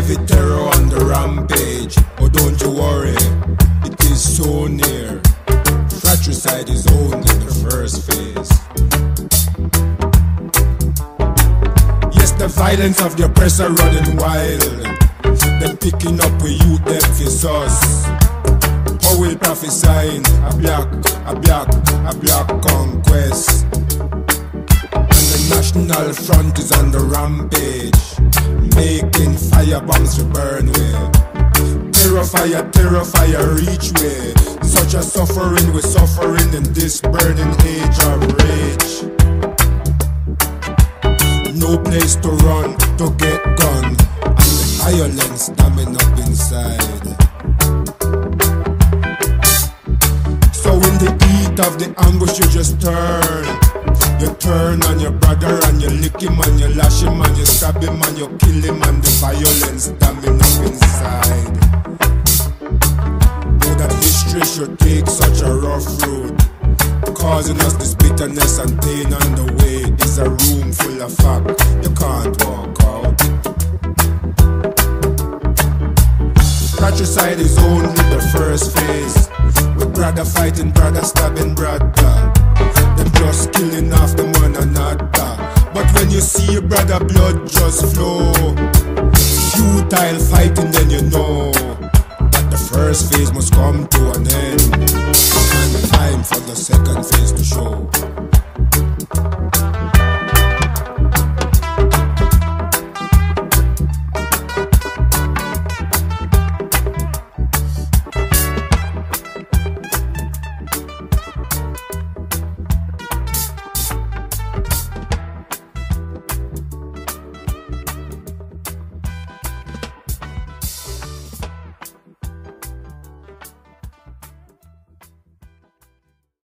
Heavy, terror on the rampage. Oh, don't you worry, it is so near. Fratricide is only the first phase. Yes, the violence of the oppressor running wild. Them picking up with youth, them us. How will prophesying a black, a black, a black conquest. And the national front is on the rampage, fire bombs to burn fire, terror fire, reach way. Such a suffering, we're suffering in this burning age of rage. No place to run, to get gone, and the violence damming up inside. So in the heat of the anguish, you just turn. You turn on your brother and you lick him and you stab him and you kill him and the violence damming up inside. Know that history should take such a rough road, causing us this bitterness and pain on the way. It's a room full of fact, you can't walk out. Fratricide is only the first phase. With brother fighting, brother stabbing brother. Your brother blood just flow, futile fighting, then you know that the first phase must come to an end. And time for the second phase to show.